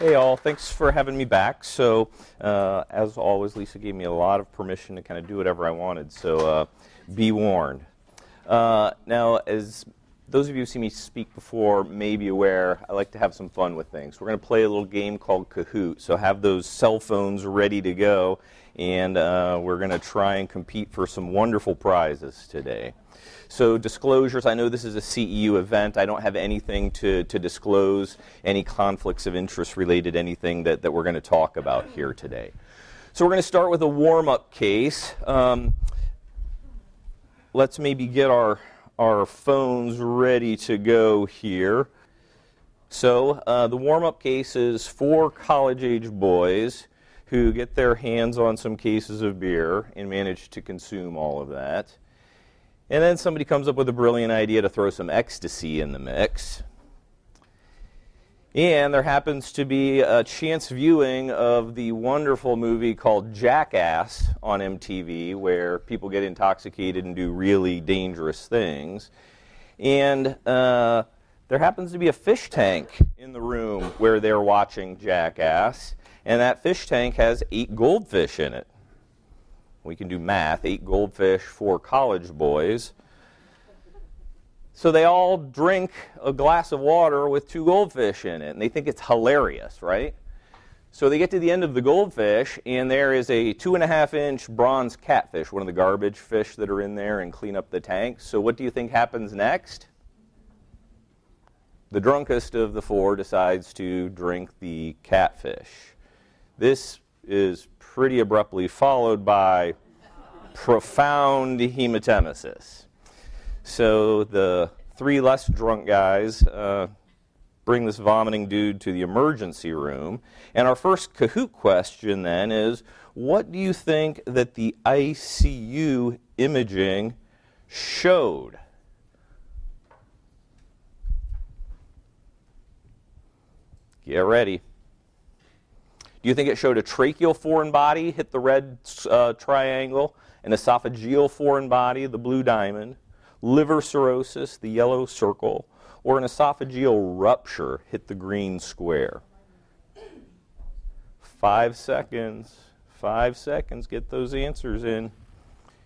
Hey, all. Thanks for having me back. So, uh, as always, Lisa gave me a lot of permission to kind of do whatever I wanted. So, uh, be warned. Uh, now, as those of you who've seen me speak before may be aware, I like to have some fun with things. We're going to play a little game called Kahoot. So, have those cell phones ready to go, and uh, we're going to try and compete for some wonderful prizes today. So disclosures, I know this is a CEU event. I don't have anything to, to disclose, any conflicts of interest related anything that, that we're going to talk about here today. So we're going to start with a warm-up case. Um, let's maybe get our, our phones ready to go here. So uh, the warm-up case is four college-age boys who get their hands on some cases of beer and manage to consume all of that. And then somebody comes up with a brilliant idea to throw some ecstasy in the mix. And there happens to be a chance viewing of the wonderful movie called Jackass on MTV, where people get intoxicated and do really dangerous things. And uh, there happens to be a fish tank in the room where they're watching Jackass, and that fish tank has eight goldfish in it. We can do math, eight goldfish, four college boys. So they all drink a glass of water with two goldfish in it, and they think it's hilarious, right? So they get to the end of the goldfish, and there is a two and a half inch bronze catfish, one of the garbage fish that are in there, and clean up the tank. So what do you think happens next? The drunkest of the four decides to drink the catfish. This is pretty abruptly followed by profound hematemesis. So the three less drunk guys uh, bring this vomiting dude to the emergency room. And our first Kahoot question then is what do you think that the ICU imaging showed? Get ready. Do you think it showed a tracheal foreign body, hit the red uh, triangle, an esophageal foreign body, the blue diamond, liver cirrhosis, the yellow circle, or an esophageal rupture, hit the green square? Five seconds. Five seconds. Get those answers in.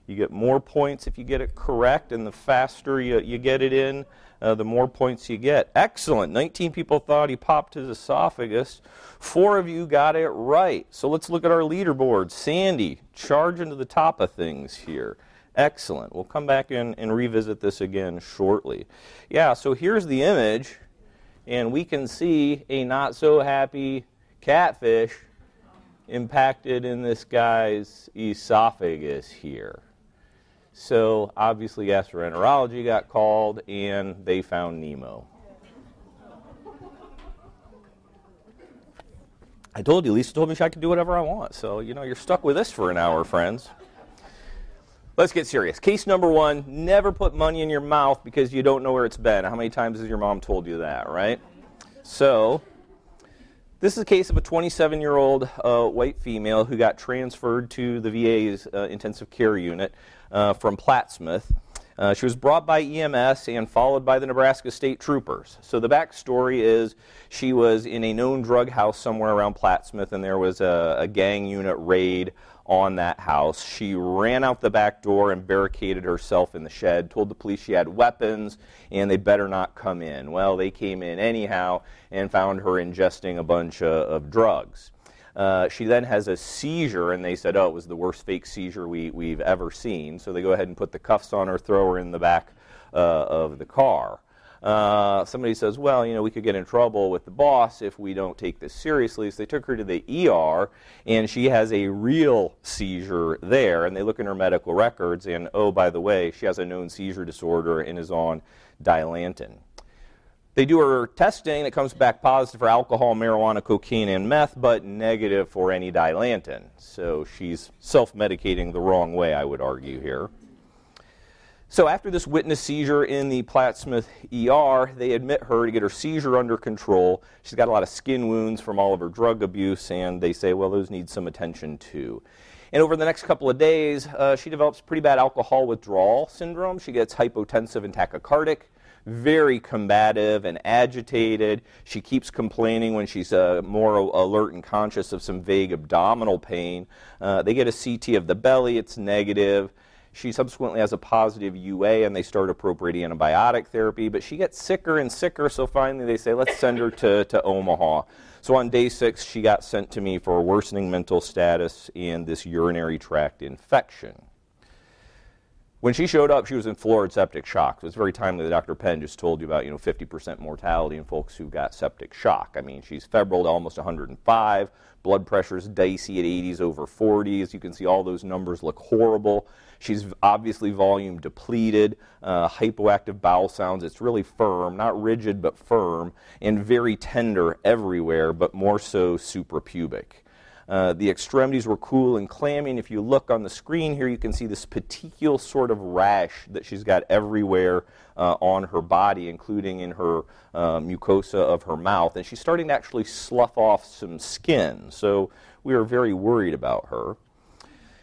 You get more points if you get it correct, and the faster you, you get it in, uh, the more points you get. Excellent. 19 people thought he popped his esophagus. Four of you got it right. So let's look at our leaderboard. Sandy, charging to the top of things here. Excellent. We'll come back in and revisit this again shortly. Yeah, so here's the image, and we can see a not so happy catfish impacted in this guy's esophagus here. So obviously gastroenterology got called and they found Nemo. I told you, Lisa told me I could do whatever I want. So, you know, you're stuck with this for an hour, friends. Let's get serious. Case number one never put money in your mouth because you don't know where it's been. How many times has your mom told you that, right? So, this is a case of a 27 year old uh, white female who got transferred to the VA's uh, intensive care unit from Plattsmouth. Uh, she was brought by EMS and followed by the Nebraska State Troopers. So the backstory is she was in a known drug house somewhere around Plattsmouth, and there was a, a gang unit raid on that house. She ran out the back door and barricaded herself in the shed, told the police she had weapons and they better not come in. Well, they came in anyhow and found her ingesting a bunch of, of drugs. Uh, she then has a seizure, and they said, oh, it was the worst fake seizure we, we've ever seen. So they go ahead and put the cuffs on her, throw her in the back uh, of the car. Uh, somebody says, well, you know, we could get in trouble with the boss if we don't take this seriously. So they took her to the ER, and she has a real seizure there. And they look in her medical records, and oh, by the way, she has a known seizure disorder and is on Dilantin. They do her testing. It comes back positive for alcohol, marijuana, cocaine, and meth, but negative for any Dilantin. So she's self medicating the wrong way, I would argue here. So after this witness seizure in the Plattsmouth ER, they admit her to get her seizure under control. She's got a lot of skin wounds from all of her drug abuse, and they say, well, those need some attention too. And over the next couple of days, uh, she develops pretty bad alcohol withdrawal syndrome. She gets hypotensive and tachycardic very combative and agitated. She keeps complaining when she's uh, more alert and conscious of some vague abdominal pain. Uh, they get a CT of the belly, it's negative. She subsequently has a positive UA and they start appropriate antibiotic therapy, but she gets sicker and sicker, so finally they say, let's send her to, to Omaha. So on day six, she got sent to me for a worsening mental status and this urinary tract infection. When she showed up, she was in florid septic shock. It was very timely that Dr. Penn just told you about, you know, 50% mortality in folks who got septic shock. I mean, she's febrile to almost 105, blood pressure's dicey at 80s over 40s. You can see all those numbers look horrible. She's obviously volume depleted, uh, hypoactive bowel sounds. It's really firm, not rigid, but firm, and very tender everywhere, but more so suprapubic. Uh, the extremities were cool and clammy, and if you look on the screen here, you can see this petechial sort of rash that she's got everywhere uh, on her body, including in her uh, mucosa of her mouth. And she's starting to actually slough off some skin, so we are very worried about her.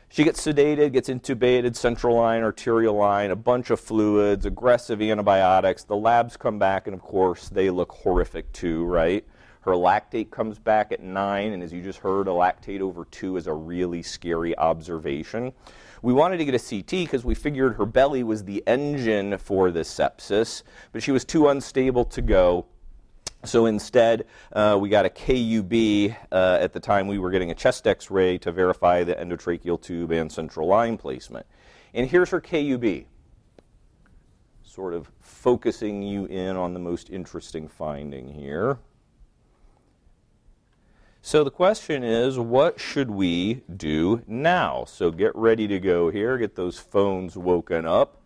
She gets sedated, gets intubated, central line, arterial line, a bunch of fluids, aggressive antibiotics. The labs come back, and of course, they look horrific too, right? Her lactate comes back at 9, and as you just heard, a lactate over 2 is a really scary observation. We wanted to get a CT because we figured her belly was the engine for the sepsis, but she was too unstable to go. So instead, uh, we got a KUB. Uh, at the time, we were getting a chest x ray to verify the endotracheal tube and central line placement. And here's her KUB, sort of focusing you in on the most interesting finding here. So the question is, what should we do now? So get ready to go here, get those phones woken up.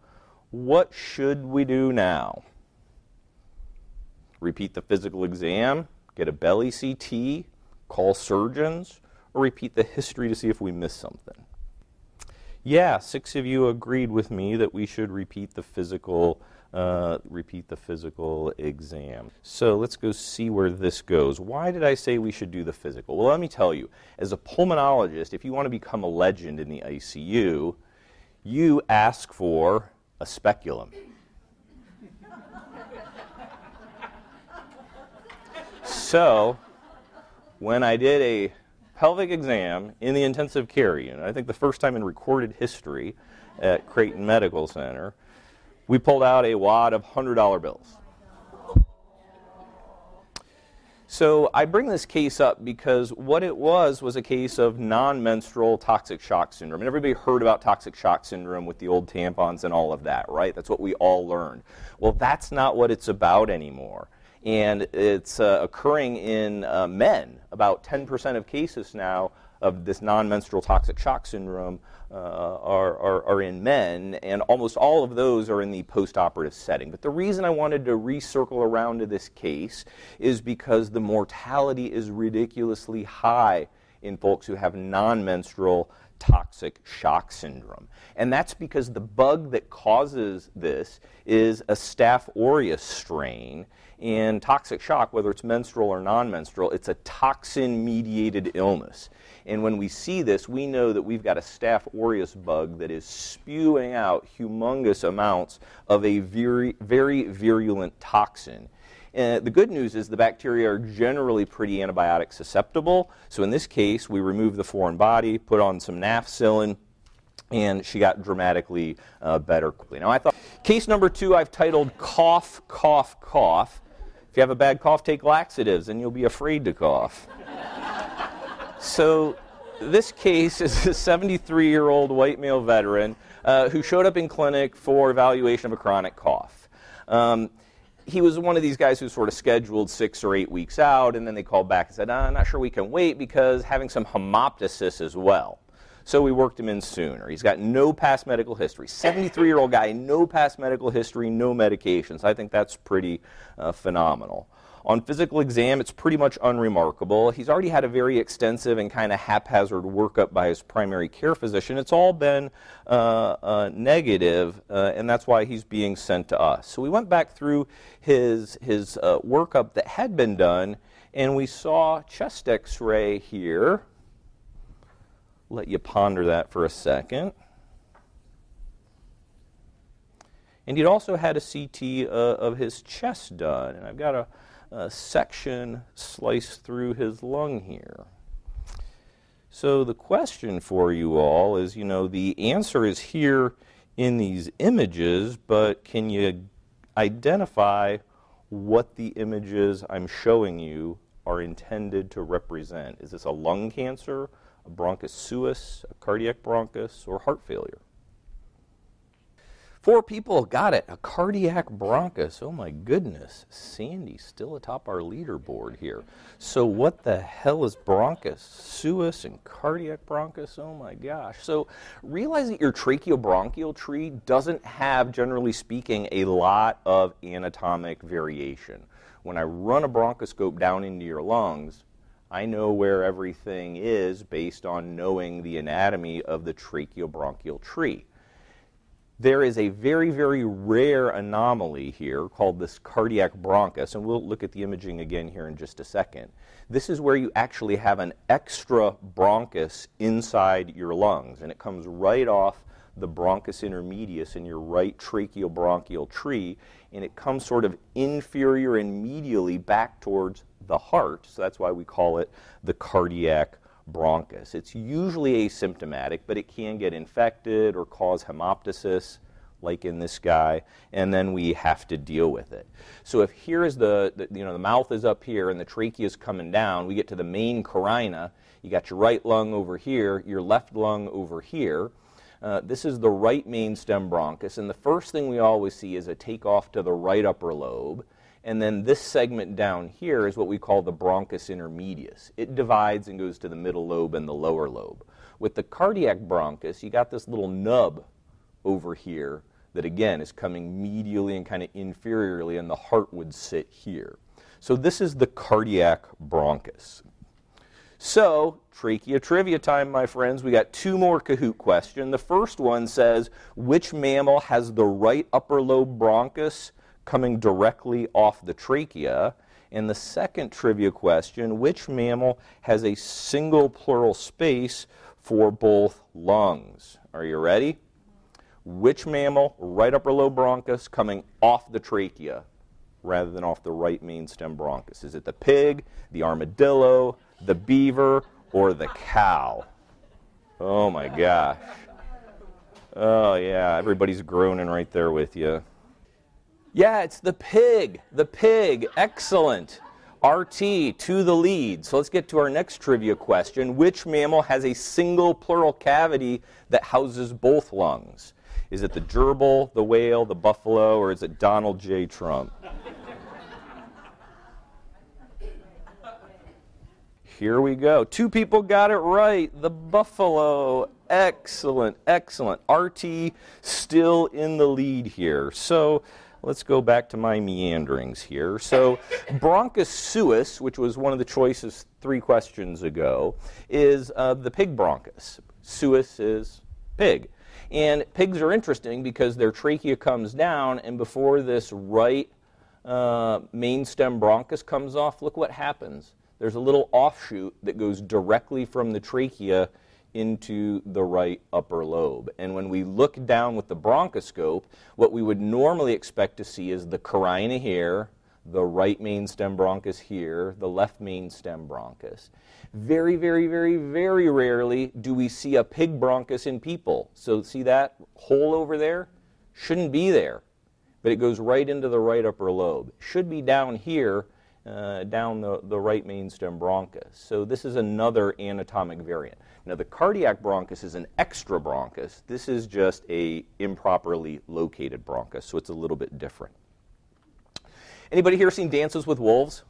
What should we do now? Repeat the physical exam, get a belly CT, call surgeons, or repeat the history to see if we missed something? Yeah, six of you agreed with me that we should repeat the physical uh, repeat the physical exam. So let's go see where this goes. Why did I say we should do the physical? Well, let me tell you, as a pulmonologist, if you want to become a legend in the ICU, you ask for a speculum. so, when I did a pelvic exam in the intensive care unit, I think the first time in recorded history at Creighton Medical Center, we pulled out a wad of $100 bills. So I bring this case up because what it was was a case of non-menstrual toxic shock syndrome. And everybody heard about toxic shock syndrome with the old tampons and all of that, right? That's what we all learned. Well, that's not what it's about anymore. And it's uh, occurring in uh, men. About 10% of cases now of this non-menstrual toxic shock syndrome uh, are, are, are, in men, and almost all of those are in the postoperative setting. But the reason I wanted to recircle around to this case is because the mortality is ridiculously high in folks who have non-menstrual toxic shock syndrome. And that's because the bug that causes this is a Staph aureus strain. In toxic shock, whether it's menstrual or non menstrual, it's a toxin mediated illness. And when we see this, we know that we've got a Staph aureus bug that is spewing out humongous amounts of a very, very virulent toxin. The good news is the bacteria are generally pretty antibiotic susceptible. So in this case, we removed the foreign body, put on some nafcillin, and she got dramatically uh, better quickly. Now I thought, case number two I've titled Cough, Cough, Cough. If you have a bad cough, take laxatives and you'll be afraid to cough. So this case is a 73 year old white male veteran uh, who showed up in clinic for evaluation of a chronic cough. Um, he was one of these guys who sort of scheduled six or eight weeks out, and then they called back and said, I'm not sure we can wait because having some hemoptysis as well. So we worked him in sooner. He's got no past medical history. 73 year old guy, no past medical history, no medications. I think that's pretty uh, phenomenal. On physical exam, it's pretty much unremarkable. He's already had a very extensive and kind of haphazard workup by his primary care physician. It's all been uh, uh, negative, uh, and that's why he's being sent to us. So we went back through his, his uh, workup that had been done, and we saw chest x ray here. Let you ponder that for a second. And he'd also had a CT uh, of his chest done. And I've got a, a section sliced through his lung here. So the question for you all is, you know, the answer is here in these images, but can you identify what the images I'm showing you are intended to represent? Is this a lung cancer, a bronchus suis, a cardiac bronchus, or heart failure? Four people got it. A cardiac bronchus. Oh my goodness. Sandy's still atop our leaderboard here. So, what the hell is bronchus? Suis and cardiac bronchus? Oh my gosh. So, realize that your tracheobronchial tree doesn't have, generally speaking, a lot of anatomic variation. When I run a bronchoscope down into your lungs, I know where everything is based on knowing the anatomy of the tracheobronchial tree there is a very, very rare anomaly here called this cardiac bronchus, and we'll look at the imaging again here in just a second. This is where you actually have an extra bronchus inside your lungs, and it comes right off the bronchus intermedius in your right tracheobronchial tree, and it comes sort of inferior and medially back towards the heart, so that's why we call it the cardiac bronchus. It's usually asymptomatic, but it can get infected or cause hemoptysis, like in this guy, and then we have to deal with it. So if here is the, the you know, the mouth is up here and the trachea is coming down, we get to the main carina. You got your right lung over here, your left lung over here. Uh, this is the right main stem bronchus, and the first thing we always see is a takeoff to the right upper lobe. And then this segment down here is what we call the bronchus intermedius. It divides and goes to the middle lobe and the lower lobe. With the cardiac bronchus, you got this little nub over here that again is coming medially and kind of inferiorly, and the heart would sit here. So this is the cardiac bronchus. So, trachea trivia time, my friends. We got two more Kahoot questions. The first one says, which mammal has the right upper lobe bronchus coming directly off the trachea. And the second trivia question which mammal has a single pleural space for both lungs? Are you ready? Which mammal, right upper lobe bronchus, coming off the trachea rather than off the right main stem bronchus? Is it the pig, the armadillo, the beaver, or the cow? Oh my gosh. Oh, yeah, everybody's groaning right there with you. Yeah, it's the pig. The pig. Excellent. RT to the lead. So let's get to our next trivia question. Which mammal has a single pleural cavity that houses both lungs? Is it the gerbil, the whale, the buffalo, or is it Donald J. Trump? Here we go. Two people got it right. The buffalo. Excellent, excellent. RT still in the lead here. So let's go back to my meanderings here. So, bronchus suis, which was one of the choices three questions ago, is uh, the pig bronchus. Suis is pig. And pigs are interesting because their trachea comes down, and before this right uh, main stem bronchus comes off, look what happens. There's a little offshoot that goes directly from the trachea into the right upper lobe. And when we look down with the bronchoscope, what we would normally expect to see is the carina here, the right main stem bronchus here, the left main stem bronchus. Very, very, very, very rarely do we see a pig bronchus in people. So see that hole over there? Shouldn't be there, but it goes right into the right upper lobe. Should be down here, uh, down the, the right main stem bronchus. So this is another anatomic variant. Now, the cardiac bronchus is an extra bronchus. This is just a improperly located bronchus, so it's a little bit different. Anybody here seen Dances with Wolves?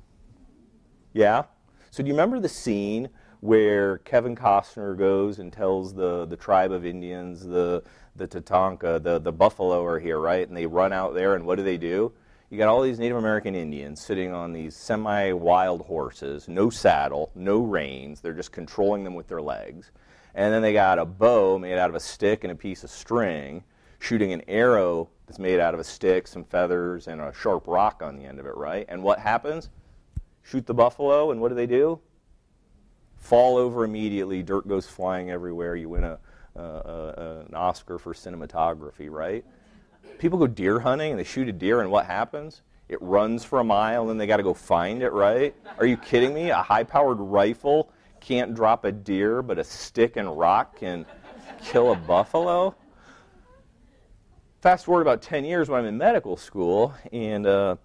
Yeah? So do you remember the scene where Kevin Costner goes and tells the, the tribe of Indians, the, the Tatanka, the, the buffalo are here, right? And they run out there, and what do they do? You got all these Native American Indians sitting on these semi wild horses, no saddle, no reins. They're just controlling them with their legs. And then they got a bow made out of a stick and a piece of string, shooting an arrow that's made out of a stick, some feathers, and a sharp rock on the end of it, right? And what happens? Shoot the buffalo, and what do they do? Fall over immediately. Dirt goes flying everywhere. You win a, an Oscar for cinematography, right? People go deer hunting and they shoot a deer, and what happens? It runs for a mile, and then they got to go find it, right? Are you kidding me? A high powered rifle can't drop a deer, but a stick and rock can kill a buffalo? Fast forward about 10 years when I'm in medical school, and uh,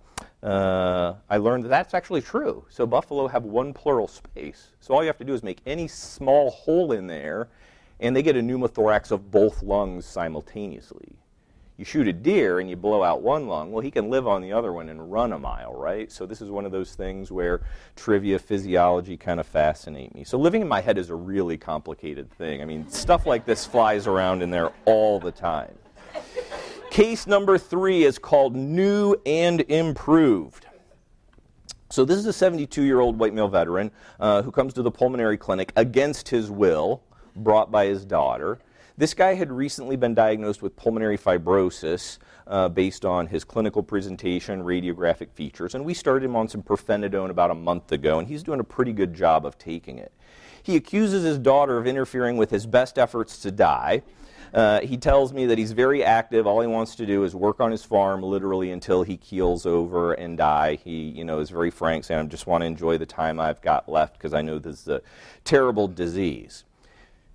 uh, I learned that that's actually true. So buffalo have one pleural space. So all you have to do is make any small hole in there, and they get a pneumothorax of both lungs simultaneously. You shoot a deer and you blow out one lung, well, he can live on the other one and run a mile, right? So this is one of those things where trivia, physiology kind of fascinate me. So living in my head is a really complicated thing. I mean, stuff like this flies around in there all the time. Case number three is called New and Improved. So, this is a 72 year old white male veteran uh, who comes to the pulmonary clinic against his will, brought by his daughter. This guy had recently been diagnosed with pulmonary fibrosis uh, based on his clinical presentation, radiographic features, and we started him on some pirfenidone about a month ago, and he's doing a pretty good job of taking it. He accuses his daughter of interfering with his best efforts to die. Uh, he tells me that he's very active. All he wants to do is work on his farm literally until he keels over and die. He, you know, is very frank, saying, "I just want to enjoy the time I've got left because I know this is a terrible disease."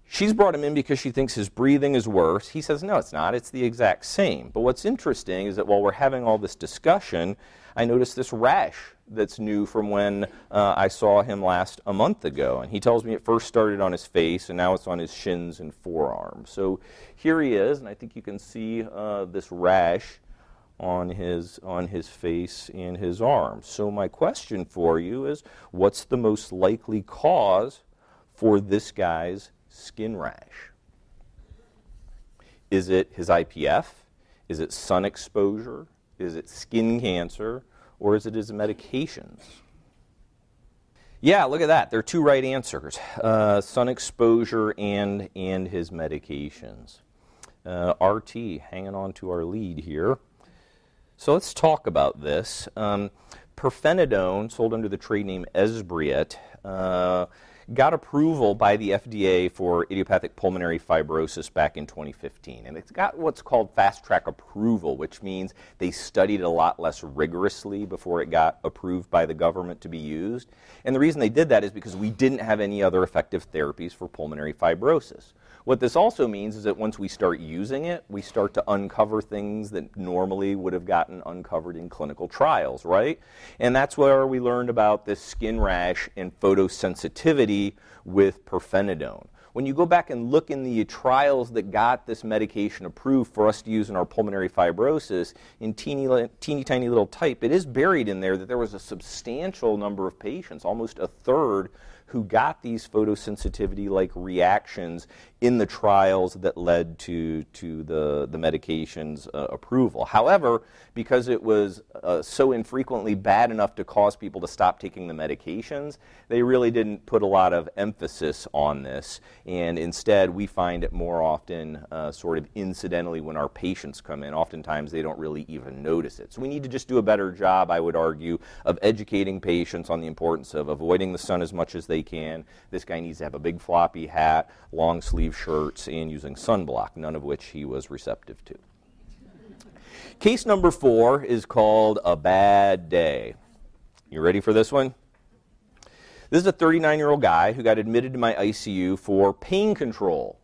She's brought him in because she thinks his breathing is worse. He says, no, it's not. It's the exact same. But what's interesting is that while we're having all this discussion, I noticed this rash that's new from when uh, I saw him last a month ago. And he tells me it first started on his face, and now it's on his shins and forearms. So here he is, and I think you can see uh, this rash on his on his face and his arms. So my question for you is what's the most likely cause for this guy's skin rash? Is it his IPF? Is it sun exposure? Is it skin cancer? Or is it his medications? Yeah, look at that. There are two right answers uh, sun exposure and, and his medications. Uh, RT, hanging on to our lead here. So let's talk about this. Um, pirfenidone, sold under the trade name Esbriet, uh, got approval by the FDA for idiopathic pulmonary fibrosis back in 2015. And it's got what's called fast track approval, which means they studied a lot less rigorously before it got approved by the government to be used. And the reason they did that is because we didn't have any other effective therapies for pulmonary fibrosis. What this also means is that once we start using it, we start to uncover things that normally would have gotten uncovered in clinical trials, right? And that's where we learned about this skin rash and photosensitivity with pirfenidone. When you go back and look in the trials that got this medication approved for us to use in our pulmonary fibrosis, in teeny, teeny tiny little type, it is buried in there that there was a substantial number of patients, almost a third, who got these photosensitivity like reactions in the trials that led to, to the, the medication's uh, approval. However, because it was uh, so infrequently bad enough to cause people to stop taking the medications, they really didn't put a lot of emphasis on this. And instead, we find it more often uh, sort of incidentally when our patients come in. Oftentimes, they don't really even notice it. So we need to just do a better job, I would argue, of educating patients on the importance of avoiding the sun as much as they can. This guy needs to have a big floppy hat, long sleeve shirts, and using sunblock, none of which he was receptive to. Case number four is called A Bad Day. You ready for this one? This is a 39 year old guy who got admitted to my ICU for pain control.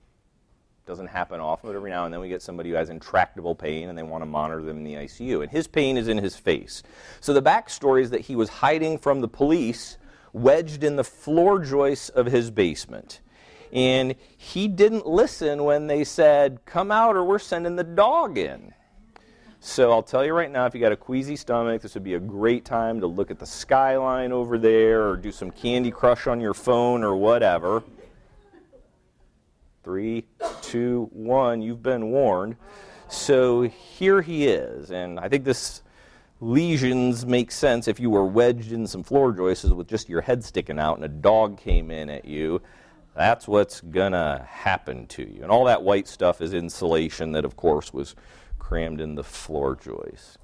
Doesn't happen often, but every now and then we get somebody who has intractable pain and they want to monitor them in the ICU. And his pain is in his face. So the backstory is that he was hiding from the police, wedged in the floor joists of his basement. And he didn't listen when they said, Come out or we're sending the dog in. So I'll tell you right now, if you got a queasy stomach, this would be a great time to look at the skyline over there or do some Candy Crush on your phone or whatever. Three, two, one, you've been warned. So here he is, and I think this lesions make sense if you were wedged in some floor joists with just your head sticking out and a dog came in at you. That's what's gonna happen to you. And all that white stuff is insulation that, of course, was crammed in the floor joists.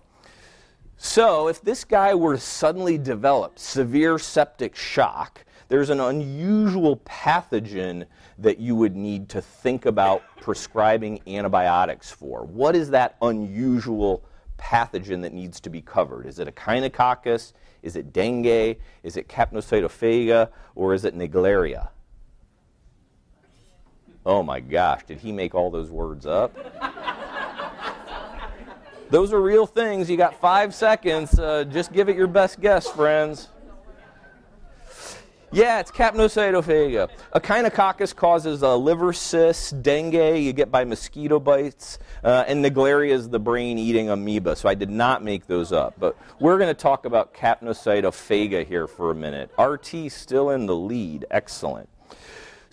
So, if this guy were to suddenly develop severe septic shock, there's an unusual pathogen that you would need to think about prescribing antibiotics for. What is that unusual pathogen that needs to be covered? Is it a echinococcus? Is it dengue? Is it capnocytophaga? Or is it Naegleria? Oh my gosh, did he make all those words up? Those are real things. You got five seconds. Uh, just give it your best guess, friends. Yeah, it's capnocytophaga. Echinococcus causes uh, liver cysts, dengue you get by mosquito bites, uh, and Naegleria is the brain-eating amoeba. So I did not make those up. But we're going to talk about capnocytophaga here for a minute. RT still in the lead. Excellent.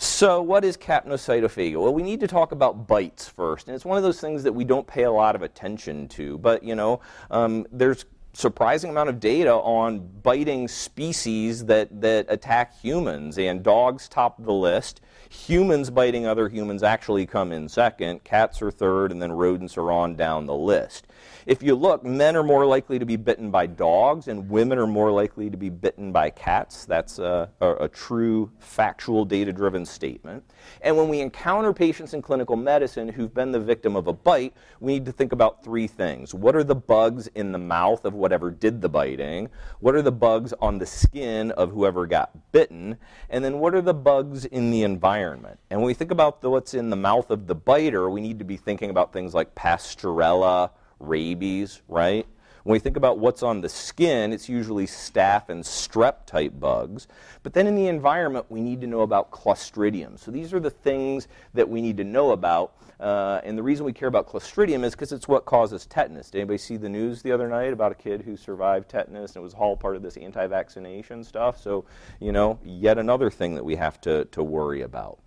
So, what is capnocytophaga? Well, we need to talk about bites first, and it's one of those things that we don't pay a lot of attention to. But you know, um, there's surprising amount of data on biting species that, that attack humans, and dogs top the list. Humans biting other humans actually come in second, cats are third, and then rodents are on down the list. If you look, men are more likely to be bitten by dogs, and women are more likely to be bitten by cats. That's a, a, a true, factual, data driven statement. And when we encounter patients in clinical medicine who've been the victim of a bite, we need to think about three things. What are the bugs in the mouth of whatever did the biting? What are the bugs on the skin of whoever got bitten? And then what are the bugs in the environment? And when we think about the, what's in the mouth of the biter, we need to be thinking about things like Pasteurella rabies, right? When we think about what's on the skin, it's usually staph and strep type bugs. But then in the environment, we need to know about Clostridium. So these are the things that we need to know about. Uh, and the reason we care about Clostridium is because it's what causes tetanus. Did anybody see the news the other night about a kid who survived tetanus and it was all part of this anti vaccination stuff? So, you know, yet another thing that we have to, to worry about.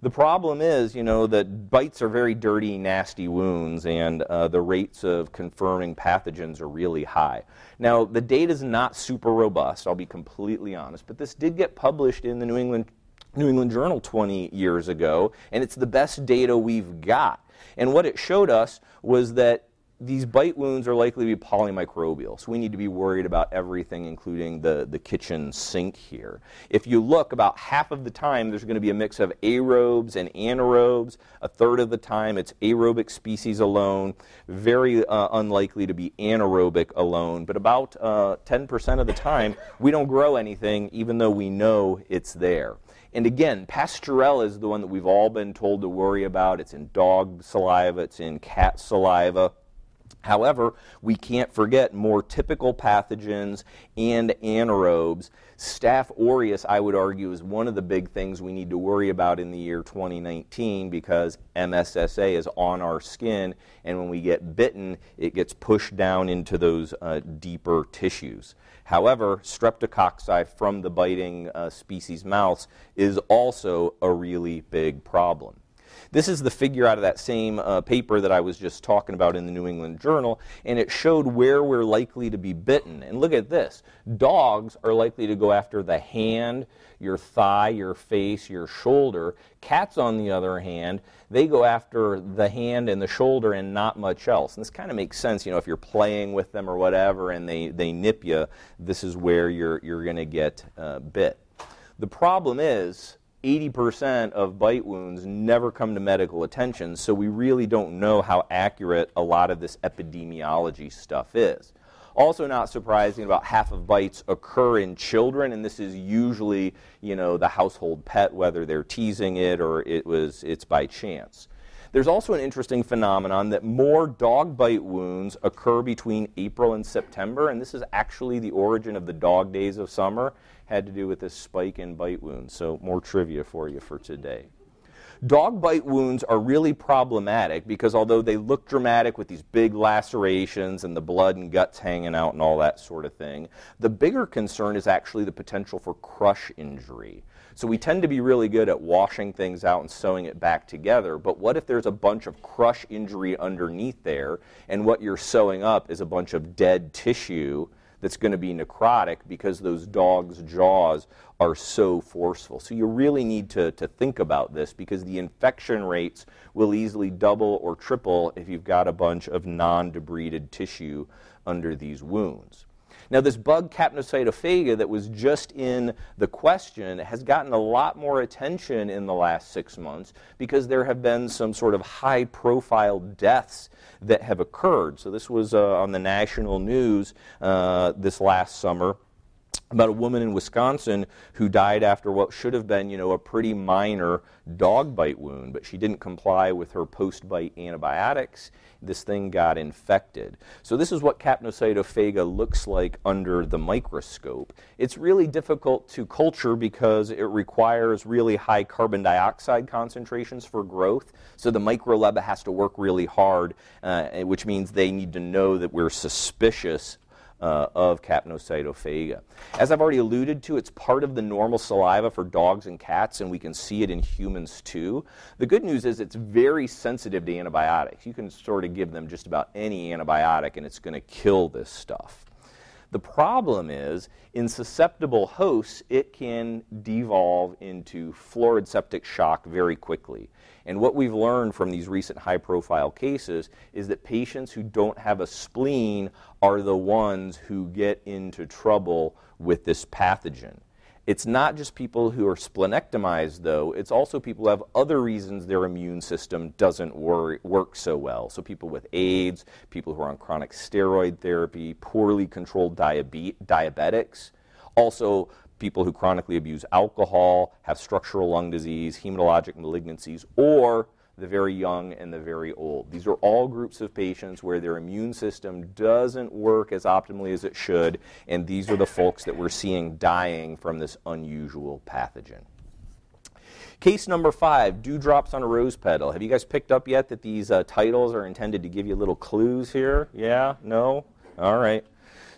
The problem is, you know, that bites are very dirty, nasty wounds, and uh, the rates of confirming pathogens are really high. Now, the data is not super robust, I'll be completely honest, but this did get published in the New England, New England Journal 20 years ago, and it's the best data we've got. And what it showed us was that these bite wounds are likely to be polymicrobial, so we need to be worried about everything, including the, the kitchen sink here. If you look, about half of the time there's going to be a mix of aerobes and anaerobes. A third of the time it's aerobic species alone, very uh, unlikely to be anaerobic alone. But about uh, 10% of the time we don't grow anything, even though we know it's there. And again, Pasteurella is the one that we've all been told to worry about. It's in dog saliva, it's in cat saliva. However, we can't forget more typical pathogens and anaerobes. Staph aureus, I would argue, is one of the big things we need to worry about in the year 2019 because MSSA is on our skin, and when we get bitten, it gets pushed down into those uh, deeper tissues. However, streptococci from the biting uh, species mouse is also a really big problem. This is the figure out of that same uh, paper that I was just talking about in the New England Journal, and it showed where we're likely to be bitten. And look at this dogs are likely to go after the hand, your thigh, your face, your shoulder. Cats, on the other hand, they go after the hand and the shoulder and not much else. And this kind of makes sense, you know, if you're playing with them or whatever and they, they nip you, this is where you're, you're going to get uh, bit. The problem is, 80% of bite wounds never come to medical attention, so we really don't know how accurate a lot of this epidemiology stuff is. Also not surprising, about half of bites occur in children, and this is usually, you know, the household pet, whether they're teasing it or it was it's by chance. There's also an interesting phenomenon that more dog bite wounds occur between April and September, and this is actually the origin of the dog days of summer had to do with this spike in bite wounds. So, more trivia for you for today. Dog bite wounds are really problematic because although they look dramatic with these big lacerations and the blood and guts hanging out and all that sort of thing, the bigger concern is actually the potential for crush injury. So we tend to be really good at washing things out and sewing it back together, but what if there's a bunch of crush injury underneath there and what you're sewing up is a bunch of dead tissue that's going to be necrotic because those dogs' jaws are so forceful. So you really need to, to think about this because the infection rates will easily double or triple if you've got a bunch of non debrided tissue under these wounds. Now, this bug capnocytophaga that was just in the question has gotten a lot more attention in the last six months because there have been some sort of high profile deaths that have occurred. So, this was uh, on the national news uh, this last summer about a woman in Wisconsin who died after what should have been, you know, a pretty minor dog bite wound, but she didn't comply with her post-bite antibiotics. This thing got infected. So this is what capnocytophaga looks like under the microscope. It's really difficult to culture because it requires really high carbon dioxide concentrations for growth. So the microlab has to work really hard, uh, which means they need to know that we're suspicious uh, of capnocytophaga. As I've already alluded to, it's part of the normal saliva for dogs and cats, and we can see it in humans too. The good news is it's very sensitive to antibiotics. You can sort of give them just about any antibiotic, and it's going to kill this stuff. The problem is, in susceptible hosts, it can devolve into florid septic shock very quickly. And what we've learned from these recent high profile cases is that patients who don't have a spleen are the ones who get into trouble with this pathogen. It's not just people who are splenectomized, though. It's also people who have other reasons their immune system doesn't wor- work so well. So, people with AIDS, people who are on chronic steroid therapy, poorly controlled diabe- diabetics, also people who chronically abuse alcohol, have structural lung disease, hematologic malignancies, or the very young and the very old. These are all groups of patients where their immune system doesn't work as optimally as it should, and these are the folks that we're seeing dying from this unusual pathogen. Case number five, dewdrops on a rose petal. Have you guys picked up yet that these uh, titles are intended to give you little clues here? Yeah? No? All right.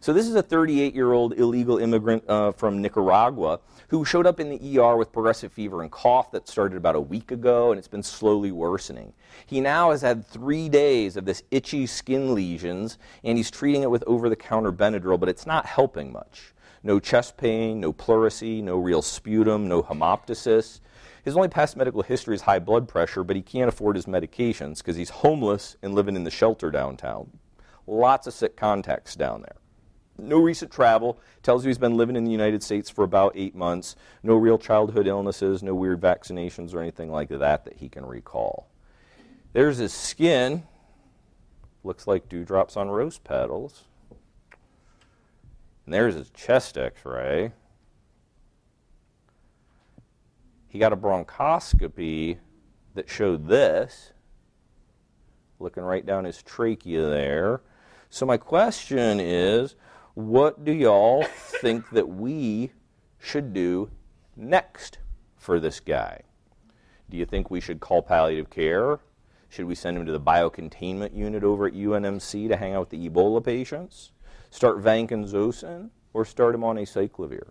So this is a 38-year-old illegal immigrant uh, from Nicaragua who showed up in the ER with progressive fever and cough that started about a week ago, and it's been slowly worsening. He now has had three days of this itchy skin lesions, and he's treating it with over-the-counter Benadryl, but it's not helping much. No chest pain, no pleurisy, no real sputum, no hemoptysis. His only past medical history is high blood pressure, but he can't afford his medications because he's homeless and living in the shelter downtown. Lots of sick contacts down there. No recent travel. Tells you he's been living in the United States for about eight months. No real childhood illnesses, no weird vaccinations or anything like that that he can recall. There's his skin. Looks like dewdrops on rose petals. And there's his chest x ray. He got a bronchoscopy that showed this, looking right down his trachea there. So, my question is what do y'all think that we should do next for this guy? Do you think we should call palliative care? Should we send him to the biocontainment unit over at UNMC to hang out with the Ebola patients? Start vancomycin or start him on acyclovir?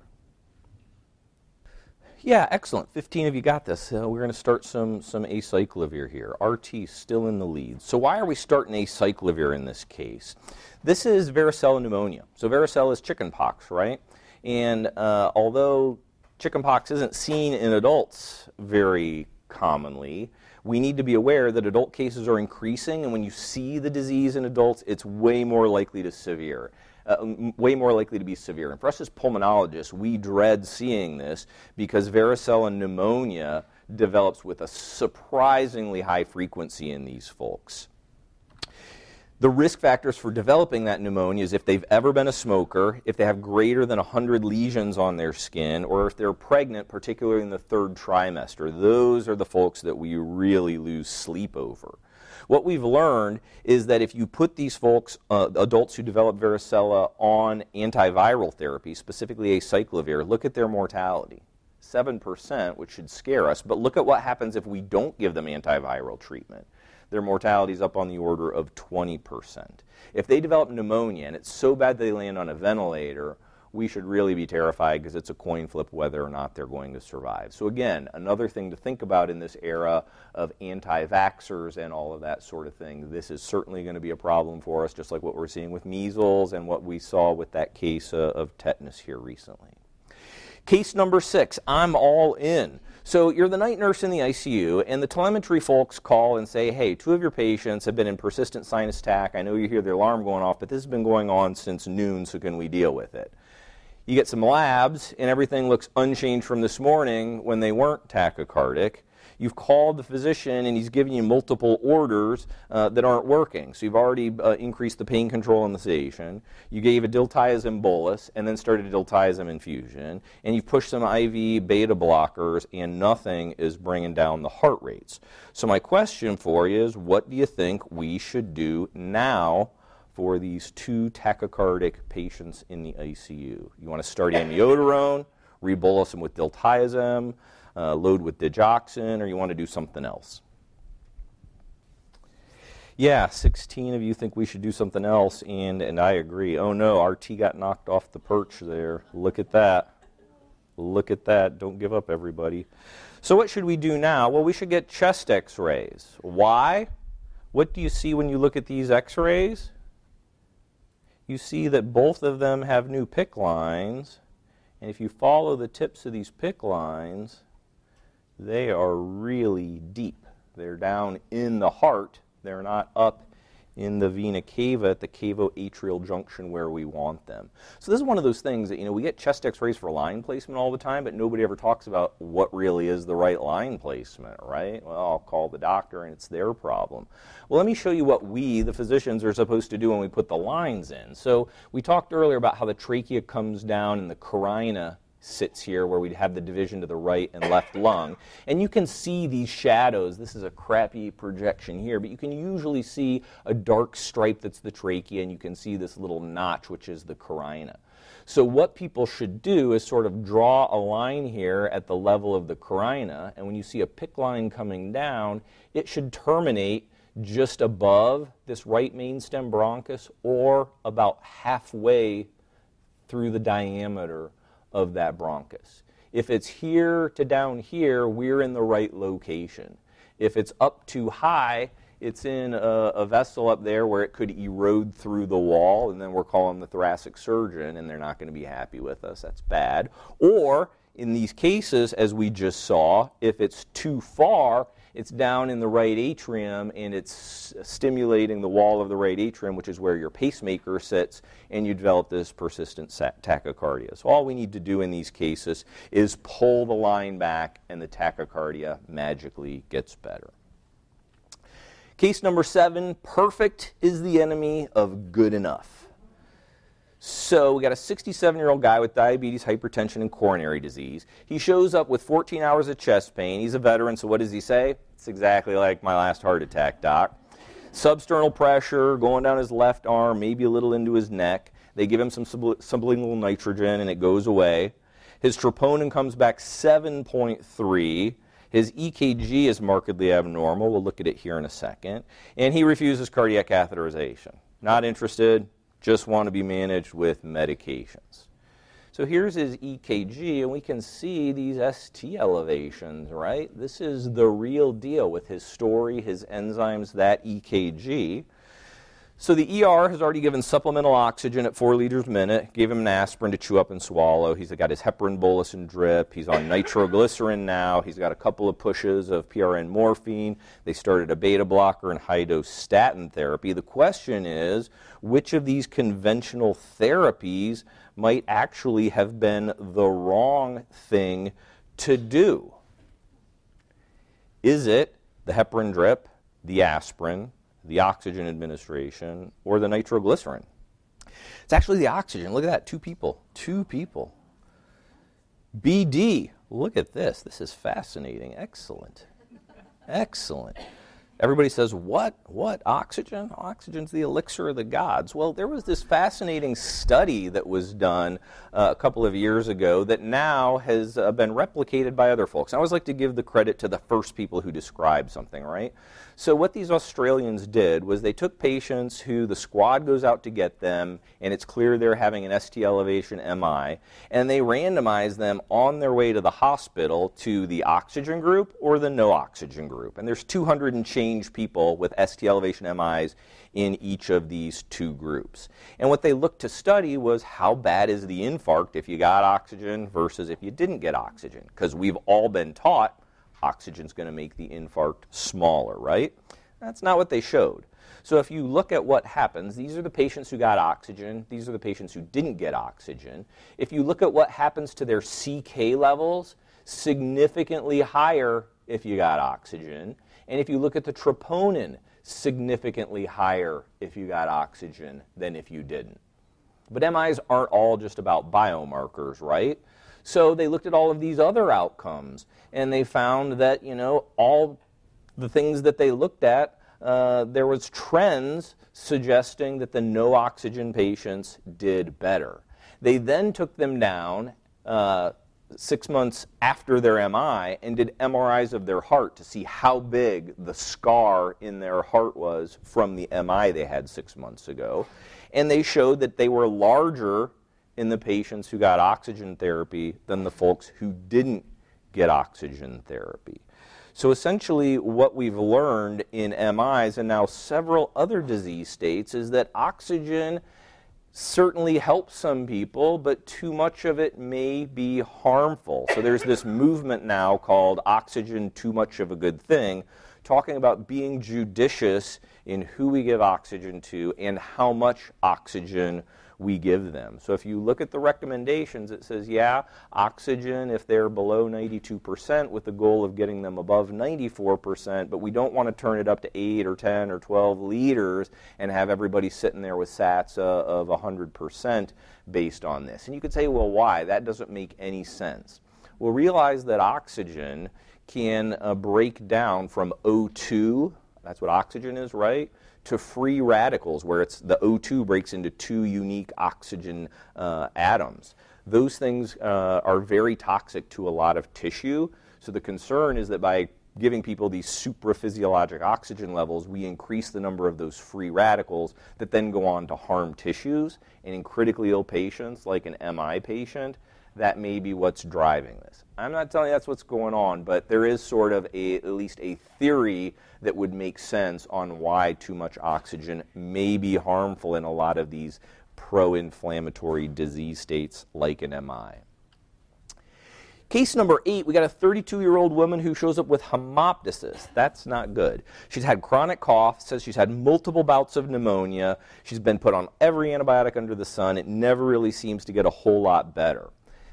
Yeah, excellent. 15 of you got this. Uh, we're going to start some, some acyclovir here. RT still in the lead. So why are we starting acyclovir in this case? This is varicella pneumonia. So varicella is chickenpox, right? And uh, although chickenpox isn't seen in adults very commonly, we need to be aware that adult cases are increasing, and when you see the disease in adults, it's way more likely to severe uh, way more likely to be severe. And for us as pulmonologists, we dread seeing this because varicella pneumonia develops with a surprisingly high frequency in these folks. The risk factors for developing that pneumonia is if they've ever been a smoker, if they have greater than 100 lesions on their skin, or if they're pregnant, particularly in the third trimester. Those are the folks that we really lose sleep over. What we've learned is that if you put these folks, uh, adults who develop varicella, on antiviral therapy, specifically acyclovir, look at their mortality. 7%, which should scare us, but look at what happens if we don't give them antiviral treatment. Their mortality is up on the order of 20%. If they develop pneumonia and it's so bad they land on a ventilator, we should really be terrified because it's a coin flip whether or not they're going to survive. So, again, another thing to think about in this era of anti vaxxers and all of that sort of thing. This is certainly going to be a problem for us, just like what we're seeing with measles and what we saw with that case uh, of tetanus here recently. Case number six, I'm all in. So you're the night nurse in the ICU, and the telemetry folks call and say, hey, two of your patients have been in persistent sinus tach. I know you hear the alarm going off, but this has been going on since noon, so can we deal with it? You get some labs, and everything looks unchanged from this morning when they weren't tachycardic. You've called the physician and he's giving you multiple orders uh, that aren't working. So you've already uh, increased the pain control in the sedation. You gave a diltiazem bolus and then started a diltiazem infusion. And you've pushed some IV beta blockers and nothing is bringing down the heart rates. So my question for you is what do you think we should do now for these two tachycardic patients in the ICU? You want to start amiodarone, rebolus them with diltiazem, uh, load with digoxin, or you want to do something else. Yeah, 16 of you think we should do something else, and, and I agree. Oh no, RT got knocked off the perch there. Look at that. Look at that. Don't give up, everybody. So, what should we do now? Well, we should get chest x rays. Why? What do you see when you look at these x rays? You see that both of them have new PICC lines, and if you follow the tips of these PICC lines, they are really deep. They're down in the heart. They're not up in the vena cava at the cavo-atrial junction where we want them. So this is one of those things that, you know, we get chest x-rays for line placement all the time, but nobody ever talks about what really is the right line placement, right? Well, I'll call the doctor and it's their problem. Well, let me show you what we, the physicians, are supposed to do when we put the lines in. So we talked earlier about how the trachea comes down and the carina sits here where we'd have the division to the right and left lung. And you can see these shadows. This is a crappy projection here, but you can usually see a dark stripe that's the trachea, and you can see this little notch, which is the carina. So what people should do is sort of draw a line here at the level of the carina, and when you see a PICC line coming down, it should terminate just above this right main stem bronchus or about halfway through the diameter of that bronchus. If it's here to down here, we're in the right location. If it's up too high, it's in a, a, vessel up there where it could erode through the wall, and then we're calling the thoracic surgeon, and they're not going to be happy with us. That's bad. Or in these cases, as we just saw, if it's too far, it's down in the right atrium and it's stimulating the wall of the right atrium, which is where your pacemaker sits, and you develop this persistent tachycardia. So all we need to do in these cases is pull the line back, and the tachycardia magically gets better. Case number seven perfect is the enemy of good enough. So we got a 67-year-old guy with diabetes, hypertension, and coronary disease. He shows up with 14 hours of chest pain. He's a veteran, so what does he say? It's exactly like my last heart attack, doc. Substernal pressure going down his left arm, maybe a little into his neck. They give him some sublingual nitrogen, and it goes away. His troponin comes back 7.3. His EKG is markedly abnormal. We'll look at it here in a second. And he refuses cardiac catheterization. Not interested, just want to be managed with medications. So here's his EKG, and we can see these ST elevations, right? This is the real deal with his story, his enzymes, that EKG. So the ER has already given supplemental oxygen at four liters a minute, gave him an aspirin to chew up and swallow. He's got his heparin bolus and drip. He's on nitroglycerin now. He's got a couple of pushes of PRN morphine. They started a beta blocker and high dose statin therapy. The question is which of these conventional therapies might actually have been the wrong thing to do? Is it the heparin drip, the aspirin, the oxygen administration, or the nitroglycerin. It's actually the oxygen. Look at that. Two people. Two people. BD. Look at this. This is fascinating. Excellent. Excellent. Everybody says, What? What? Oxygen? Oxygen's the elixir of the gods. Well, there was this fascinating study that was done uh, a couple of years ago that now has uh, been replicated by other folks. I always like to give the credit to the first people who describe something, right? So, what these Australians did was they took patients who the squad goes out to get them, and it's clear they're having an ST elevation MI, and they randomized them on their way to the hospital to the oxygen group or the no oxygen group. And there's 200 and change people with ST elevation MIs in each of these two groups. And what they looked to study was how bad is the infarct if you got oxygen versus if you didn't get oxygen, because we've all been taught oxygen's going to make the infarct smaller, right? That's not what they showed. So if you look at what happens, these are the patients who got oxygen, these are the patients who didn't get oxygen. If you look at what happens to their CK levels, significantly higher if you got oxygen. And if you look at the troponin, significantly higher if you got oxygen than if you didn't. But MIs aren't all just about biomarkers, right? So they looked at all of these other outcomes and they found that, you know, all the things that they looked at, uh, there was trends suggesting that the no oxygen patients did better. They then took them down uh, six months after their MI and did MRIs of their heart to see how big the scar in their heart was from the MI they had six months ago. And they showed that they were larger in the patients who got oxygen therapy than the folks who didn't get oxygen therapy. So essentially, what we've learned in MIs and now several other disease states is that oxygen certainly helps some people, but too much of it may be harmful. So there's this movement now called oxygen too much of a good thing, talking about being judicious in who we give oxygen to and how much oxygen we give them. So if you look at the recommendations, it says, yeah, oxygen if they're below 92% with the goal of getting them above 94%, but we don't want to turn it up to 8 or 10 or 12 liters and have everybody sitting there with SATs uh, of 100% based on this. And you could say, well, why? That doesn't make any sense. Well, realize that oxygen can uh, break down from O2, that's what oxygen is, right? To free radicals, where it's the O2 breaks into two unique oxygen uh, atoms. Those things uh, are very toxic to a lot of tissue. So the concern is that by giving people these supraphysiologic oxygen levels, we increase the number of those free radicals that then go on to harm tissues. And in critically ill patients, like an MI patient, that may be what's driving this. I'm not telling you that's what's going on, but there is sort of a, at least a theory that would make sense on why too much oxygen may be harmful in a lot of these pro inflammatory disease states like an MI. Case number eight, we got a 32 year old woman who shows up with hemoptysis. That's not good. She's had chronic cough, says she's had multiple bouts of pneumonia. She's been put on every antibiotic under the sun. It never really seems to get a whole lot better.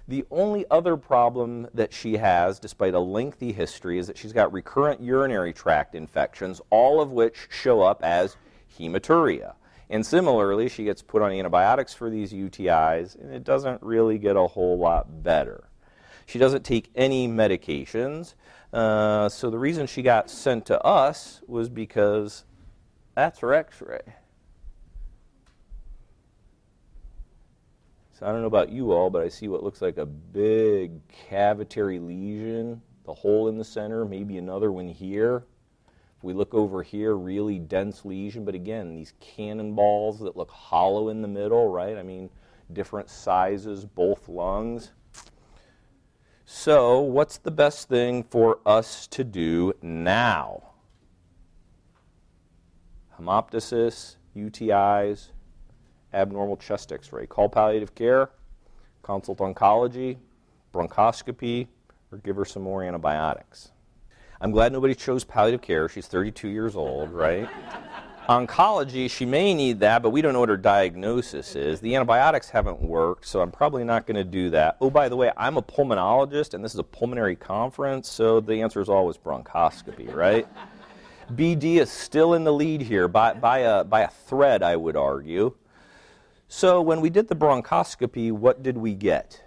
The only other problem that she has, despite a lengthy history, is that she's got recurrent urinary tract infections, all of which show up as hematuria. And similarly, she gets put on antibiotics for these UTIs, and it doesn't really get a whole lot better. She doesn't take any medications. Uh, so the reason she got sent to us was because that's her x ray. So I don't know about you all, but I see what looks like a big cavitary lesion, the hole in the center, maybe another one here. If we look over here, really dense lesion, but again, these cannonballs that look hollow in the middle, right? I mean, different sizes, both lungs. So, what's the best thing for us to do now? Hemoptysis, UTIs, abnormal chest x ray. Call palliative care, consult oncology, bronchoscopy, or give her some more antibiotics. I'm glad nobody chose palliative care. She's 32 years old, right? Oncology, she may need that, but we don't know what her diagnosis is. The antibiotics haven't worked, so I'm probably not going to do that. Oh, by the way, I'm a pulmonologist, and this is a pulmonary conference, so the answer is always bronchoscopy, right? BD is still in the lead here by, by, a, by a thread, I would argue. So when we did the bronchoscopy, what did we get?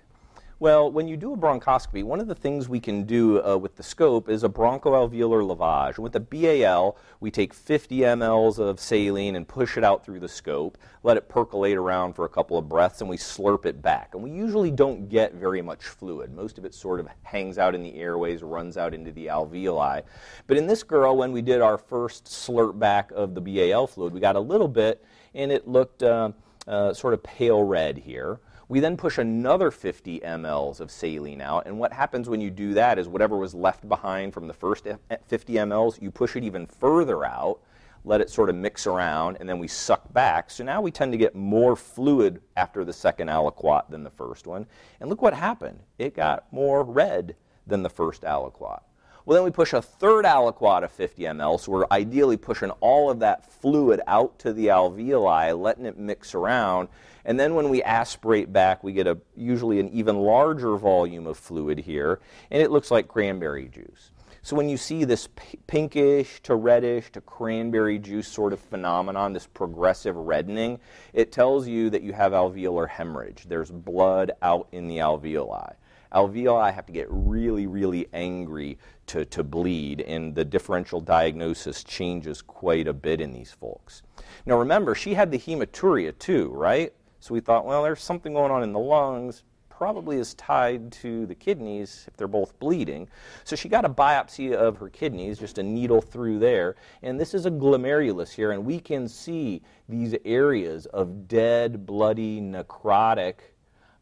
Well, when you do a bronchoscopy, one of the things we can do uh, with the scope is a bronchoalveolar lavage. With the BAL, we take 50 mLs of saline and push it out through the scope, let it percolate around for a couple of breaths, and we slurp it back. And we usually don't get very much fluid. Most of it sort of hangs out in the airways, runs out into the alveoli. But in this girl, when we did our first slurp back of the BAL fluid, we got a little bit, and it looked... Uh, uh, sort of pale red here. We then push another 50 mLs of saline out, and what happens when you do that is whatever was left behind from the first 50 mLs, you push it even further out, let it sort of mix around, and then we suck back. So now we tend to get more fluid after the second aliquot than the first one. And look what happened. It got more red than the first aliquot. Well, then we push a third aliquot of 50 ml, so we're ideally pushing all of that fluid out to the alveoli, letting it mix around. And then when we aspirate back, we get a usually an even larger volume of fluid here, and it looks like cranberry juice. So when you see this pinkish to reddish to cranberry juice sort of phenomenon, this progressive reddening, it tells you that you have alveolar hemorrhage. There's blood out in the alveoli. Alveoli have to get really, really angry to, to bleed, and the differential diagnosis changes quite a bit in these folks. Now remember, she had the hematuria too, right? So we thought, well, there's something going on in the lungs probably is tied to the kidneys if they're both bleeding. So she got a biopsy of her kidneys, just a needle through there, and this is a glomerulus here, and we can see these areas of dead, bloody, necrotic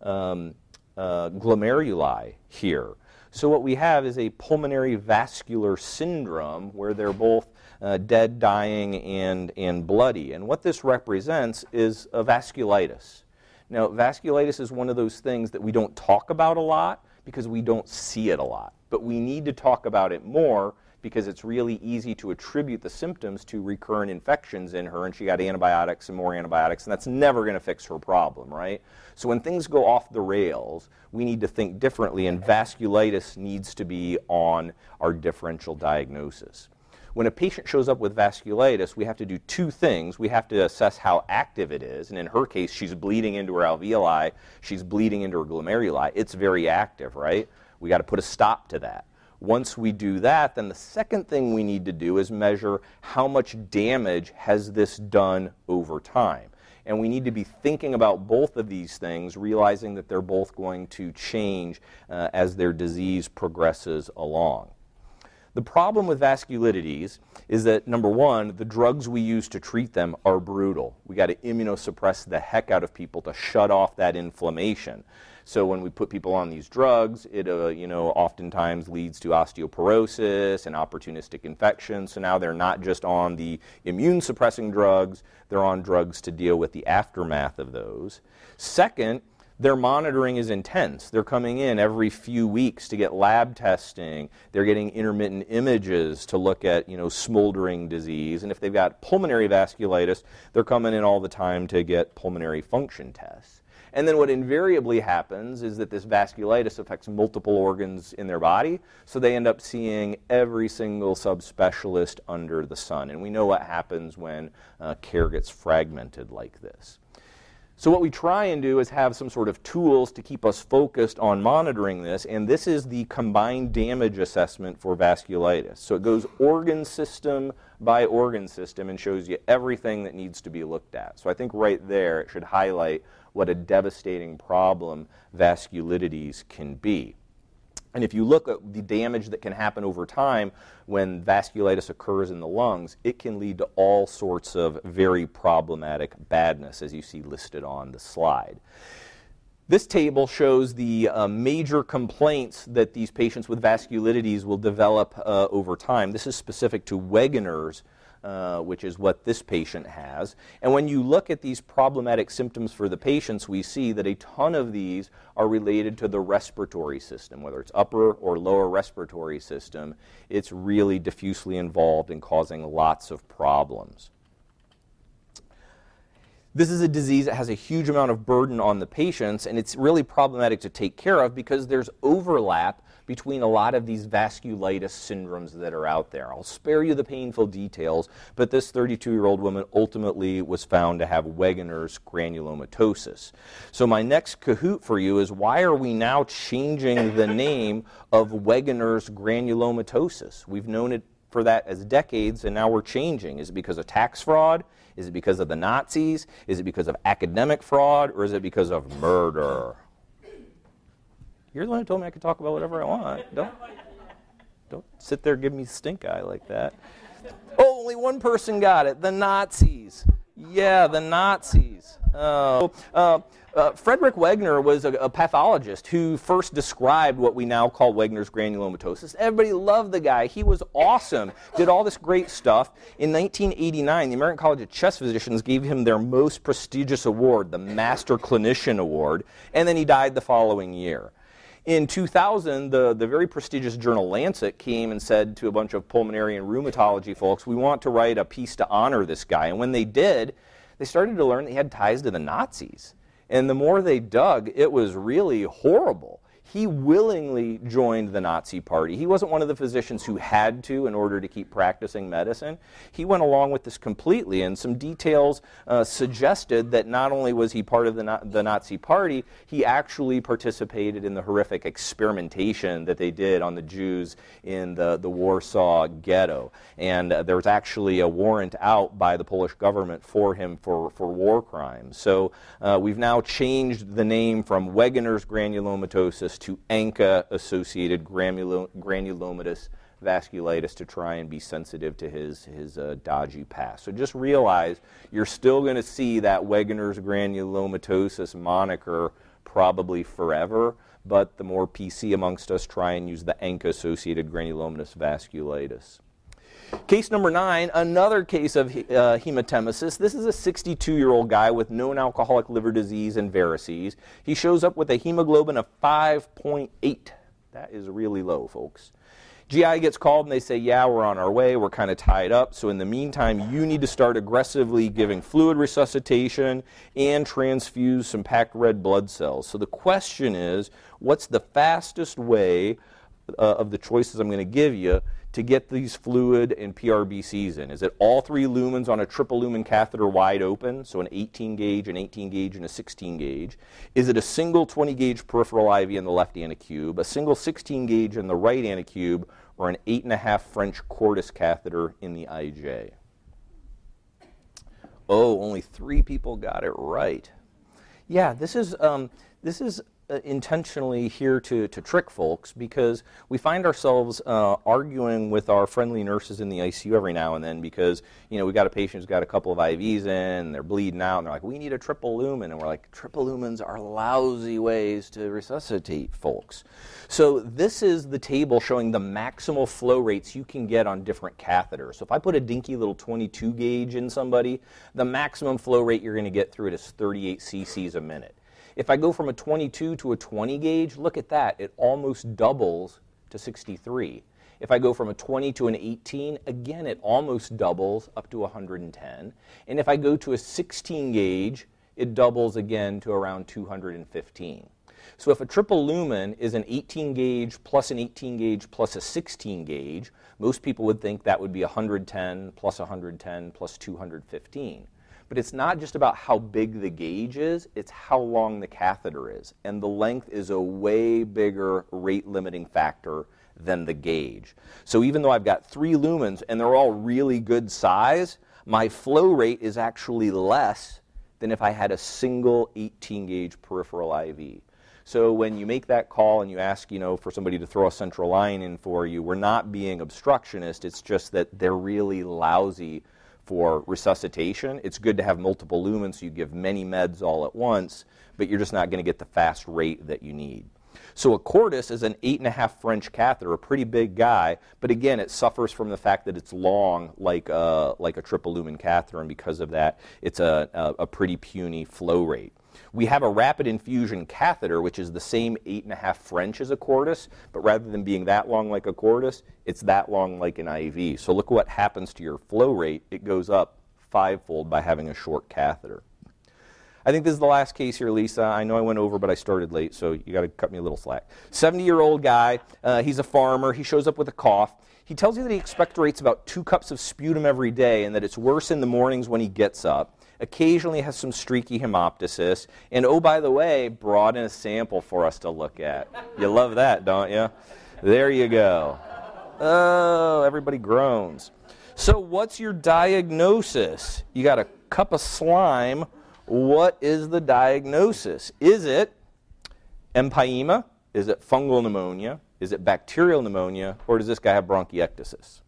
um, uh, glomeruli here. So what we have is a pulmonary vascular syndrome where they're both uh, dead, dying, and, and bloody. And what this represents is a vasculitis. Now, vasculitis is one of those things that we don't talk about a lot because we don't see it a lot. But we need to talk about it more because it's really easy to attribute the symptoms to recurrent infections in her, and she got antibiotics and more antibiotics, and that's never going to fix her problem, right? So when things go off the rails, we need to think differently, and vasculitis needs to be on our differential diagnosis. When a patient shows up with vasculitis, we have to do two things. We have to assess how active it is, and in her case, she's bleeding into her alveoli, she's bleeding into her glomeruli. It's very active, right? We got to put a stop to that. Once we do that, then the second thing we need to do is measure how much damage has this done over time. And we need to be thinking about both of these things, realizing that they're both going to change uh, as their disease progresses along. The problem with vasculitides is that, number one, the drugs we use to treat them are brutal. We got to immunosuppress the heck out of people to shut off that inflammation. So when we put people on these drugs, it uh, you know oftentimes leads to osteoporosis and opportunistic infections. So now they're not just on the immune suppressing drugs, they're on drugs to deal with the aftermath of those. Second, their monitoring is intense. They're coming in every few weeks to get lab testing. They're getting intermittent images to look at, you know, smoldering disease. And if they've got pulmonary vasculitis, they're coming in all the time to get pulmonary function tests. And then what invariably happens is that this vasculitis affects multiple organs in their body, so they end up seeing every single subspecialist under the sun. And we know what happens when uh, care gets fragmented like this. So what we try and do is have some sort of tools to keep us focused on monitoring this, and this is the combined damage assessment for vasculitis. So it goes organ system by organ system and shows you everything that needs to be looked at. So I think right there it should highlight what a devastating problem vasculitides can be. And if you look at the damage that can happen over time when vasculitis occurs in the lungs, it can lead to all sorts of very problematic badness, as you see listed on the slide. This table shows the uh, major complaints that these patients with vasculitides will develop uh, over time. This is specific to Wegener's uh, which is what this patient has. And when you look at these problematic symptoms for the patients, we see that a ton of these are related to the respiratory system, whether it's upper or lower respiratory system. It's really diffusely involved in causing lots of problems. This is a disease that has a huge amount of burden on the patients, and it's really problematic to take care of because there's overlap between a lot of these vasculitis syndromes that are out there. I'll spare you the painful details, but this 32 year old woman ultimately was found to have Wegener's granulomatosis. So, my next Kahoot for you is why are we now changing the name of Wegener's granulomatosis? We've known it for that as decades, and now we're changing. Is it because of tax fraud? Is it because of the Nazis? Is it because of academic fraud? Or is it because of murder? You're the one who told me I could talk about whatever I want. Don't, don't sit there and give me stink eye like that. Oh, only one person got it. The Nazis. Yeah, the Nazis. Uh, uh, uh, Frederick Wegener was a, a, pathologist who first described what we now call Wegener's granulomatosis. Everybody loved the guy. He was awesome, did all this great stuff. In 1989, the American College of Chest Physicians gave him their most prestigious award, the Master Clinician Award, and then he died the following year. In 2000, the, the very prestigious journal Lancet came and said to a bunch of pulmonary and rheumatology folks, we want to write a piece to honor this guy. And when they did, they started to learn that he had ties to the Nazis. And the more they dug, it was really horrible he willingly joined the Nazi Party. He wasn't one of the physicians who had to in order to keep practicing medicine. He went along with this completely, and some details uh, suggested that not only was he part of the, the Nazi Party, he actually participated in the horrific experimentation that they did on the Jews in the, the Warsaw ghetto. And uh, there was actually a warrant out by the Polish government for him for, for war crimes. So uh, we've now changed the name from Wegener's granulomatosis to ANCA-associated granulomatous vasculitis to try and be sensitive to his, his uh, dodgy past. So just realize you're still going to see that Wegener's granulomatosis moniker probably forever, but the more PC amongst us try and use the ANCA-associated granulomatous vasculitis. Case number nine, another case of uh, hematemesis. This is a 62 year old guy with known alcoholic liver disease and varices. He shows up with a hemoglobin of 5.8. That is really low, folks. GI gets called and they say, Yeah, we're on our way. We're kind of tied up. So, in the meantime, you need to start aggressively giving fluid resuscitation and transfuse some packed red blood cells. So, the question is what's the fastest way uh, of the choices I'm going to give you to get these fluid and PRBCs in? Is it all three lumens on a triple lumen catheter wide open, so an 18 gauge, an 18 gauge, and a 16 gauge? Is it a single 20 gauge peripheral IV in the left antecube, a single 16 gauge in the right antecube, or an 8.5 French Cordis catheter in the IJ? Oh, only three people got it right. Yeah, this is, um, this is intentionally here to, to trick folks because we find ourselves uh, arguing with our friendly nurses in the ICU every now and then because, you know, we got a patient who's got a couple of IVs in, and they're bleeding out, and they're like, we need a triple lumen. And we're like, triple lumens are lousy ways to resuscitate folks. So this is the table showing the maximal flow rates you can get on different catheters. So if I put a dinky little 22 gauge in somebody, the maximum flow rate you're going to get through it is 38 cc's a minute. If I go from a 22 to a 20 gauge, look at that. It almost doubles to 63. If I go from a 20 to an 18, again, it almost doubles up to 110. And if I go to a 16 gauge, it doubles again to around 215. So if a triple lumen is an 18 gauge plus an 18 gauge plus a 16 gauge, most people would think that would be 110 plus 110 plus 215. But it's not just about how big the gauge is, it's how long the catheter is. And the length is a way bigger rate limiting factor than the gauge. So even though I've got three lumens and they're all really good size, my flow rate is actually less than if I had a single 18 gauge peripheral IV. So when you make that call and you ask, you know, for somebody to throw a central line in for you, we're not being obstructionist. It's just that they're really lousy for resuscitation. It's good to have multiple lumens so you give many meds all at once, but you're just not going to get the fast rate that you need. So a cordis is an 8.5 French catheter, a pretty big guy, but again, it suffers from the fact that it's long like a, like a triple lumen catheter, and because of that, it's a, a, a pretty puny flow rate. We have a rapid infusion catheter, which is the same 8.5 French as a cordis, but rather than being that long like a cordis, it's that long like an IV. So look what happens to your flow rate. It goes up fivefold by having a short catheter. I think this is the last case here, Lisa. I know I went over, but I started late, so you got to cut me a little slack. 70 year old guy. Uh, he's a farmer. He shows up with a cough. He tells you that he expectorates about two cups of sputum every day and that it's worse in the mornings when he gets up occasionally has some streaky hemoptysis, and oh, by the way, brought in a sample for us to look at. You love that, don't you? There you go. Oh, everybody groans. So, what's your diagnosis? You got a cup of slime. What is the diagnosis? Is it empyema? Is it fungal pneumonia? Is it bacterial pneumonia? Or does this guy have bronchiectasis?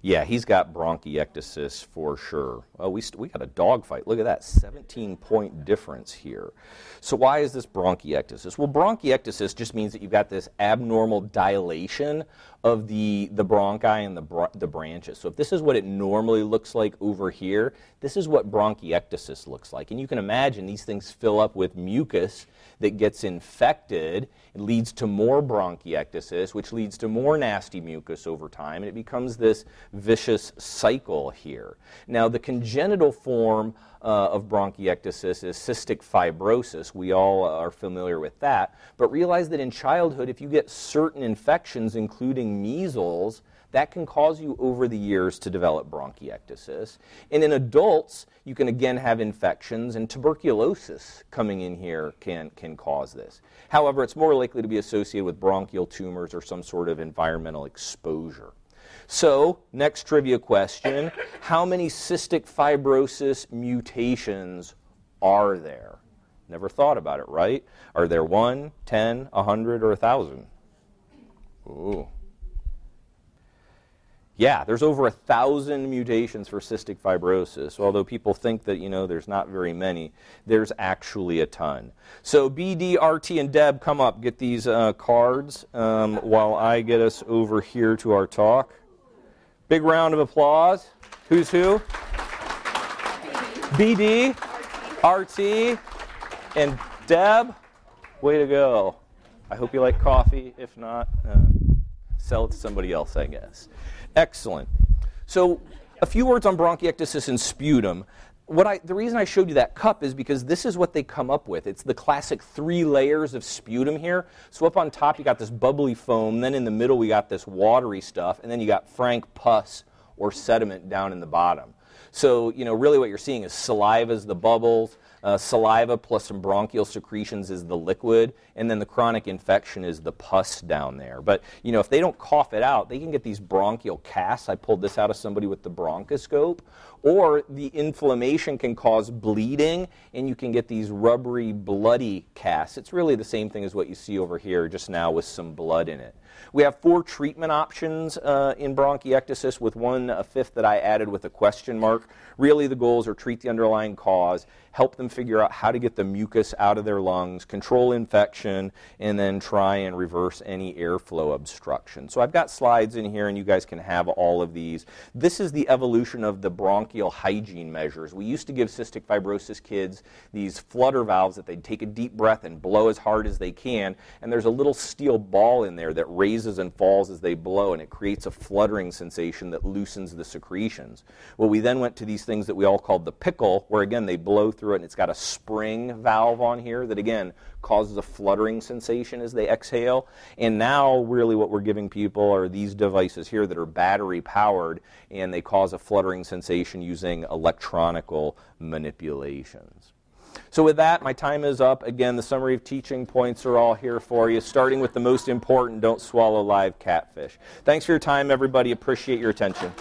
Yeah, he's got bronchiectasis for sure. Oh, we, we got a dogfight. Look at that, 17 point difference here. So, why is this bronchiectasis? Well, bronchiectasis just means that you've got this abnormal dilation of the, the bronchi and the, br- the branches. So, if this is what it normally looks like over here, this is what bronchiectasis looks like. And you can imagine these things fill up with mucus that gets infected. It leads to more bronchiectasis, which leads to more nasty mucus over time, and it becomes this vicious cycle here. Now, the congenital form uh, of bronchiectasis is cystic fibrosis. We all are familiar with that. But realize that in childhood, if you get certain infections, including measles, that can cause you over the years to develop bronchiectasis. And in adults, you can again have infections, and tuberculosis coming in here can, can cause this. However, it's more likely to be associated with bronchial tumors or some sort of environmental exposure. So, next trivia question How many cystic fibrosis mutations are there? Never thought about it, right? Are there one, ten, a hundred, or a thousand? Ooh. Yeah, there's over a thousand mutations for cystic fibrosis. Although people think that you know there's not very many, there's actually a ton. So BD, RT, and Deb, come up, get these uh, cards um, while I get us over here to our talk. Big round of applause. Who's who? BD, RT, and Deb. Way to go! I hope you like coffee. If not, uh, sell it to somebody else, I guess. Excellent. So, a few words on bronchiectasis and sputum. What I, the reason I showed you that cup is because this is what they come up with. It's the classic three layers of sputum here. So up on top you got this bubbly foam, then in the middle we got this watery stuff, and then you got frank pus or sediment down in the bottom. So, you know, really what you're seeing is saliva is the bubbles, uh, saliva plus some bronchial secretions is the liquid, and then the chronic infection is the pus down there. But you know, if they don't cough it out, they can get these bronchial casts. I pulled this out of somebody with the bronchoscope, or the inflammation can cause bleeding, and you can get these rubbery, bloody casts. It's really the same thing as what you see over here, just now with some blood in it. We have four treatment options uh, in bronchiectasis, with one a fifth that I added with a question mark. Really, the goals are treat the underlying cause, help them figure out how to get the mucus out of their lungs, control infection, and then try and reverse any airflow obstruction. So I've got slides in here, and you guys can have all of these. This is the evolution of the bronchial hygiene measures. We used to give cystic fibrosis kids these flutter valves that they'd take a deep breath and blow as hard as they can, and there's a little steel ball in there that raises and falls as they blow, and it creates a fluttering sensation that loosens the secretions. Well, we then went to these things that we all called the pickle, where again they blow through it and it's got a spring valve on here that again causes a fluttering sensation as they exhale. And now, really, what we're giving people are these devices here that are battery powered and they cause a fluttering sensation using electronical manipulations. So, with that, my time is up. Again, the summary of teaching points are all here for you, starting with the most important don't swallow live catfish. Thanks for your time, everybody. Appreciate your attention.